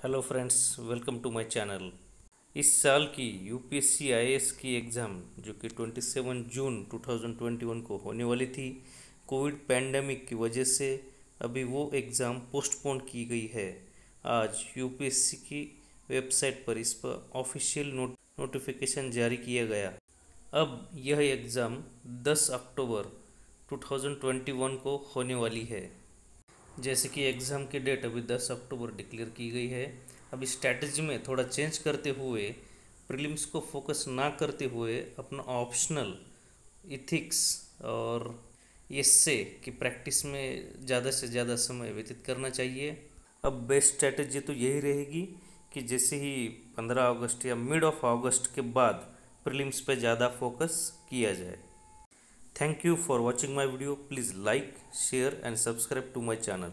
Hello friends welcome to my channel इस साल की यूपीएससी आईएएस की एग्ज़ाम जो कि 27 जून 2021 को होने वाली थी कोविड पैंडमिक की वजह से अभी वो एग्ज़ाम पोस्टपोन की गई है। आज यूपीएससी की वेबसाइट पर इस पर ऑफिशियल नोट नोटिफिकेशन जारी किया गया। अब यह एग्ज़ाम 10 अक्टूबर 2021 को होने वाली है। जैसे कि एग्ज़ाम की डेट अभी 10 अक्टूबर डिक्लेयर की गई है। अभी स्ट्रैटेजी में थोड़ा चेंज करते हुए प्रीलिम्स को फोकस ना करते हुए अपना ऑप्शनल इथिक्स और एस्से की प्रैक्टिस में ज़्यादा से ज़्यादा समय व्यतीत करना चाहिए। अब बेस्ट स्ट्रैटेजी तो यही रहेगी कि जैसे ही 15 अगस्त या मिड ऑफ़ अगस्त के बाद प्रीलिम्स पे ज़्यादा फोकस किया जाए। Thank you for watching my video. Please like, share and subscribe to my channel.